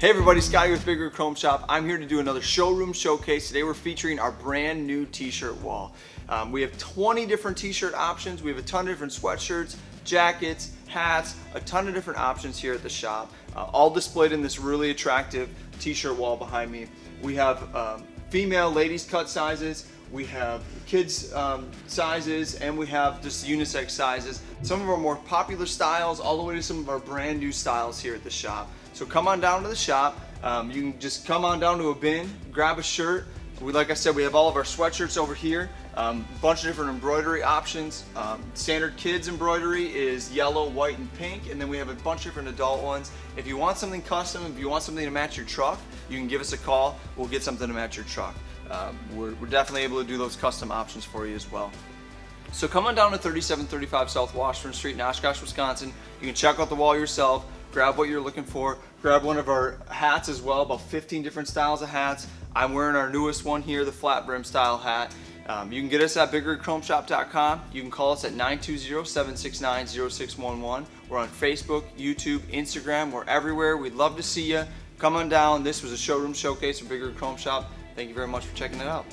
Hey everybody, Scotty with Big Rig Chrome Shop. I'm here to do another showroom showcase. Today we're featuring our brand new t-shirt wall. Um, we have 20 different t-shirt options. We have a ton of different sweatshirts, jackets, hats, a ton of different options here at the shop. Uh, all displayed in this really attractive t-shirt wall behind me. We have um, female ladies cut sizes, we have kids um, sizes, and we have just unisex sizes. Some of our more popular styles, all the way to some of our brand new styles here at the shop. So come on down to the shop. Um, you can just come on down to a bin, grab a shirt. We, like I said, we have all of our sweatshirts over here. A um, bunch of different embroidery options. Um, standard kids embroidery is yellow, white, and pink, and then we have a bunch of different adult ones. If you want something custom, if you want something to match your truck, you can give us a call. We'll get something to match your truck. Um, we're, we're definitely able to do those custom options for you as well. So come on down to 3735 South Washburn Street in Oshkosh, Wisconsin. You can check out the wall yourself, grab what you're looking for, grab one of our hats as well, about 15 different styles of hats. I'm wearing our newest one here, the flat brim style hat. Um, you can get us at bigrigchromeshop.com. You can call us at 920-769-0611. We're on Facebook, YouTube, Instagram. We're everywhere. We'd love to see you. Come on down. This was a showroom showcase for Big Rig Chrome Shop. Thank you very much for checking it out.